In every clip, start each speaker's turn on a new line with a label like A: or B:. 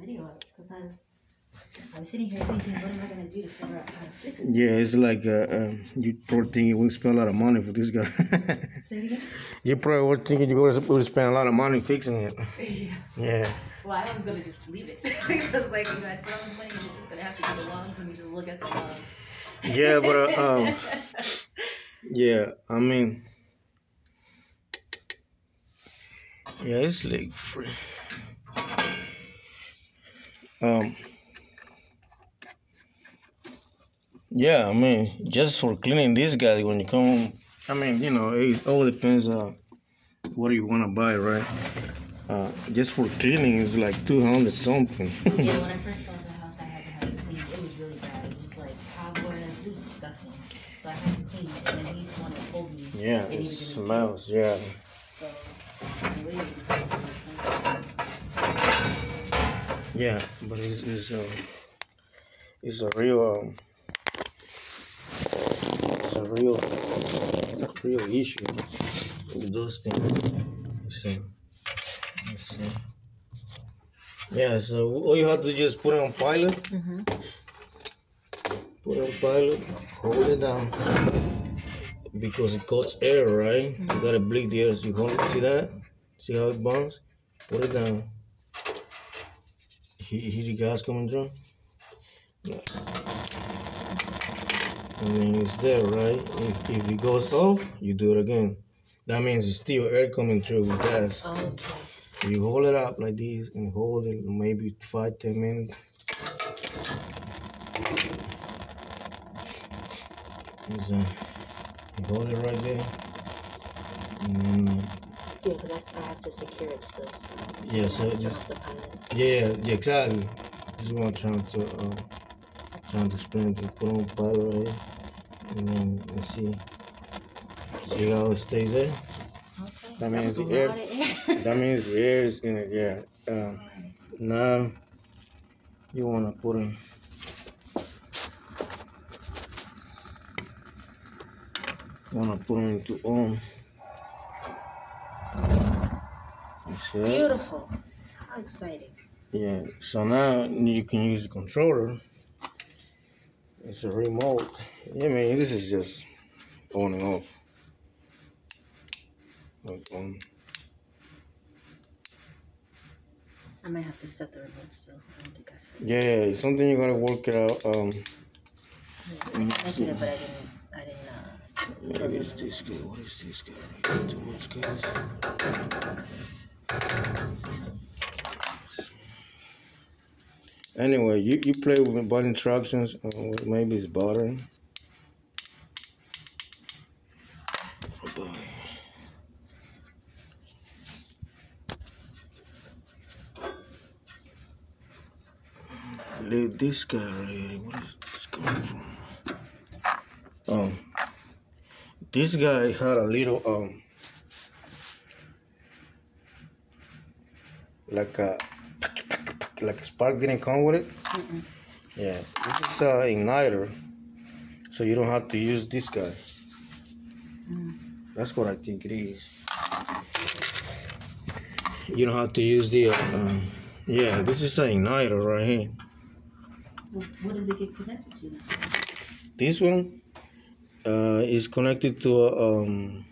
A: that video up because I, I was sitting here thinking, what am I gonna do to figure out how to fix it?
B: Yeah, it's like uh, um, you probably think you will spend a lot of money for this guy.
A: Say it again.
B: you probably were thinking you're going to spend a lot of money fixing it.
A: Yeah.
B: Yeah.
A: Well, I was gonna just leave it because, like, you guys spend all this money, and you're just gonna have to do the loans, and we just look at the loans.
B: Yeah, but uh, um, yeah, I mean, yeah, it's like free. Um, yeah, I mean, just for cleaning this guy when you come, I mean, you know, it all depends on what you want to buy, right? Uh, just for cleaning is like two hundred something.
A: yeah, when I first bought the house, I had to have it cleaned. It was really bad. It was like cobwebs. It was disgusting. So I had to clean it, and then he's the one that told me.
B: yeah,
A: it
B: it
A: needed to be
B: smells. Yeah.
A: So waiting for it to be
B: Yeah, but it's it's uh, it's a real um, it's a real real issue with those things. See. See. Yeah, so all you have to do is just put it on pilot. Put it on pilot, hold it down. Because it cuts air, right? You gotta bleed the air. So you hold it, see that? See how it burns? Put it down. He- Hear the gas coming through? Yeah. And then it's there, right? If, if it goes off, you do it again. That means it's still air coming through with gas.
A: Okay.
B: You hold it up like this and hold it maybe five, ten minutes. It's, uh, you hold it right there. And then,
A: Yeah, because I, still have to secure it still. So
B: yeah, so
A: turn
B: just
A: the pilot.
B: Yeah, yeah, exactly. This is what I'm trying to uh, trying to explain to put on pilot right here. And then let's see. See how it stays there?
A: Okay.
B: That means
A: was
B: the air
A: air.
B: that means the air is in it, yeah. Um, now you wanna put in wanna put it into on. See?
A: Beautiful. How exciting.
B: Yeah, so now you can use the controller. It's a remote. Yeah, man, this is just on and off. Like on.
A: I might have to set the remote still. I don't think I set.
B: Yeah, yeah, it's something you gotta work it out. Um,
A: Yeah, I connected it, but I didn't. I didn't. Uh,
B: maybe it's this guy. What is this guy? Too much gas. Anyway, you, you play with button instructions. Uh, maybe it's buttering. Leave this guy right here. Where is this coming from? Um, this guy had a little um, like a like a spark didn't come with it.
A: mm-mm.
B: Yeah, this is a igniter, so you don't have to use this guy. That's what I think it is. You don't have to use the. Uh, um, yeah, this is an igniter right here.
A: What does it get connected to?
B: This one uh, is connected to a, um,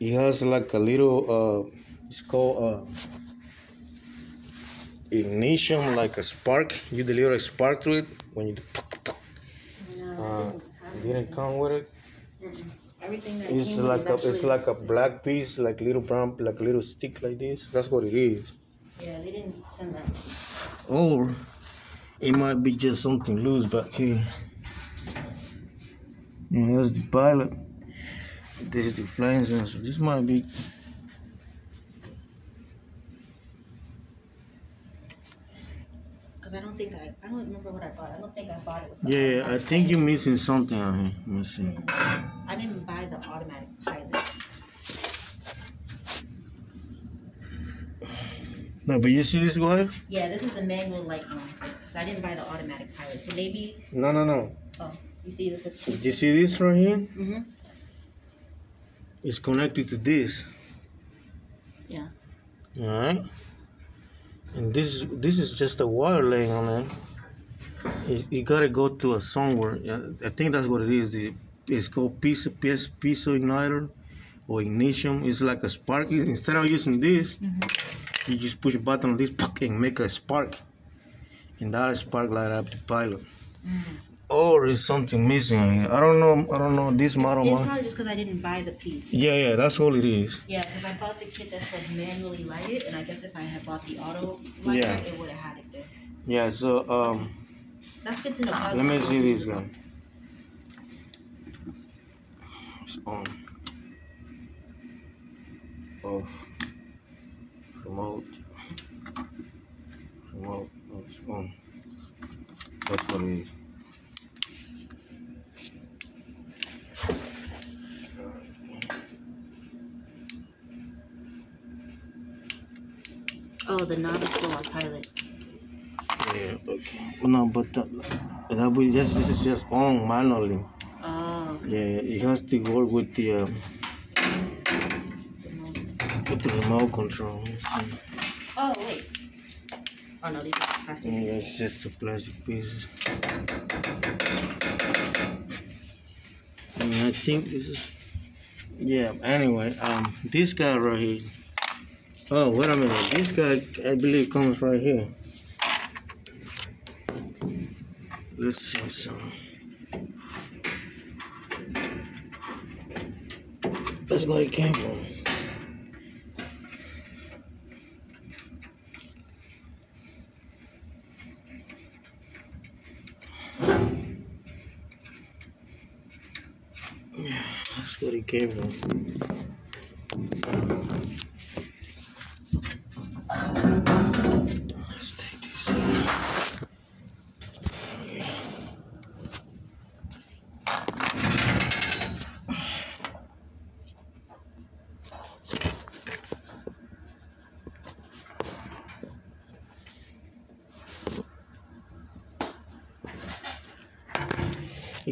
B: it has like a little uh, it's called uh, ignition, like a spark. You deliver a spark to it when you do.
A: No,
B: Uh, it didn't come with it.
A: That
B: It's like a it's like a black piece, like little brown, like a little stick like this. That's what it is.
A: Yeah, they didn't send that.
B: Or it might be just something loose back here. And that's the pilot. This is the flame sensor. This might be
A: Because I don't think I. I don't remember what I bought. I don't think I bought it with. the
B: yeah, I think you're missing something out here. Let me see.
A: I didn't buy the automatic pilot.
B: No, but you see this one?
A: Yeah, this is the manual light one. So I didn't buy the automatic pilot. So maybe.
B: No no no.
A: Oh, you see this?
B: Did you see this right here?
A: Mm-hmm.
B: Is connected to this.
A: Yeah.
B: All right. And this this is just a wire laying on it. You, you gotta go to a somewhere. I think that's what it is. The, it's called piece piece piezo igniter or ignition. It's like a spark. Instead of using this, mm-hmm. you just push a button on this and make a spark, and that spark light up the pilot. Mm. Or is something missing? I don't know. I don't know this model.
A: It's probably just because I didn't buy the piece.
B: Yeah, yeah, that's all it is.
A: Yeah, because I bought the kit that said manually light it, and I guess if I had bought the auto lighter,
B: Yeah.
A: it would have had it there.
B: Yeah. So um,
A: That's good to know. 'cause I was
B: let me see this guy. It's on. Off. Remote. Remote. It's on. That's what it is.
A: Oh, the knob is still on pilot.
B: Yeah. Okay. No, but uh, that, that we just this is just on manually.
A: Oh,
B: Yeah, it has to work with the
A: moment.
B: with the remote control.
A: Oh, wait. Oh, no, these are plastic
B: Yeah,
A: pieces.
B: it's just the plastic pieces. And I think this is. Yeah. Anyway, um, this guy right here. Oh, wait a minute. This guy, I believe, comes right here. Let's see some. That's where it came from. Yeah, that's where it came from.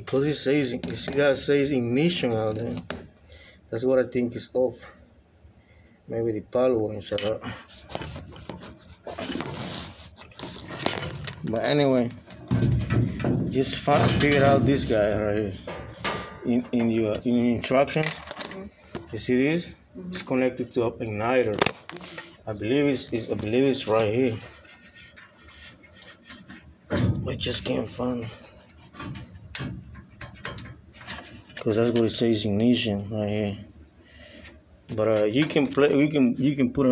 B: Because it says it guys says ignition out there. That's what I think is off. Maybe the power won't. But anyway, just fi- figure out this guy right here. In in your in your instructions, mm-hmm. you see this? Mm-hmm. It's connected to an igniter. I believe it's, it's I believe it's right here. I just can't find. it. Cause that's what it says ignition right here. But uh, you can play. We can you can put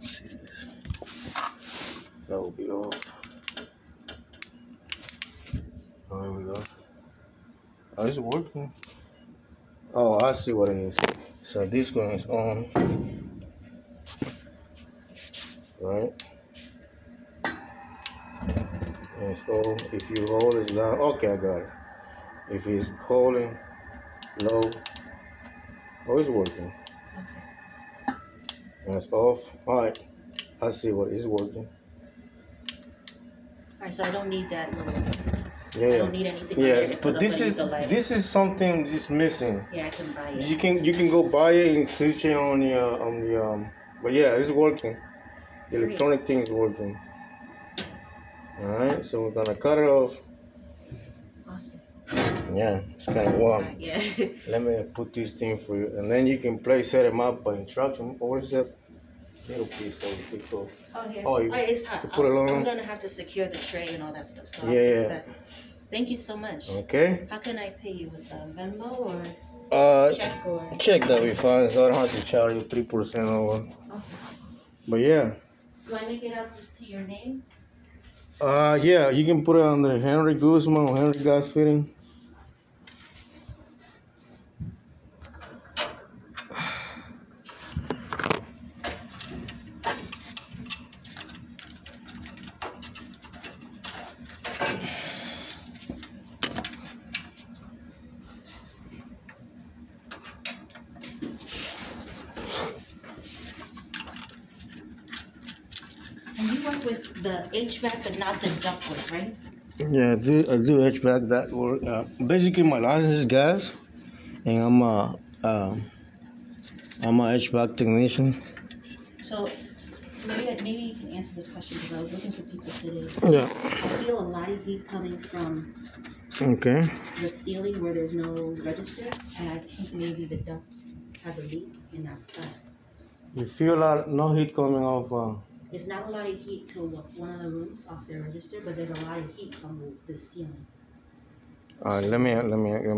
B: see this. That will be off. Oh, there we go. Oh, it's working. Oh, I see what it is. So this one is on. Right? And so if you hold it down, okay, I got it. If it's holding low, oh, it's working. And it's off. All right, I see what is working.
A: Alright, so I don't need that little. I
B: Yeah,
A: don't need anything
B: yeah. But this is
A: the
B: this is something that's missing.
A: Yeah, I can buy it.
B: You can you can go buy it and switch it on the uh, on the um. But yeah, it's working. The electronic thing is working. All right, so we're gonna cut it off.
A: Awesome.
B: Yeah, it's kind of warm.
A: Yeah.
B: Let me put this thing for you, and then you can play set them up by instruction. Or is that little piece picked off?
A: Oh, here.
B: Oh, you-
A: it's hot.
B: put it
A: I'm,
B: on?
A: I'm gonna have to secure the tray and all that stuff. So I'll
B: Yeah,
A: that. Thank you so much.
B: Okay.
A: How can I pay you with um, Venmo or
B: Uh,
A: check or?
B: check that we fine, so I don't have to charge you three percent over. But yeah,
A: Do I make it out just to your name?
B: uh, yeah, you can put it under Henry Guzman or Henry Gas
A: And you work with the HVAC but not the ductwork, right?
B: Yeah, I do, I do HVAC that work. Uh, basically, my license is gas, and I'm a, uh, I'm a HVAC technician.
A: So maybe I- maybe you can answer this question because I was looking for people today.
B: Yeah.
A: I feel a lot of heat coming from
B: Okay.
A: the ceiling where there's no register, and I think maybe the duct has a leak and that's stuck.
B: You feel a lot, no heat coming off. Uh,
A: It's not a lot of heat to one of the rooms off the register, but there's a lot of heat from the, the ceiling.
B: uh, let me, let me, let me.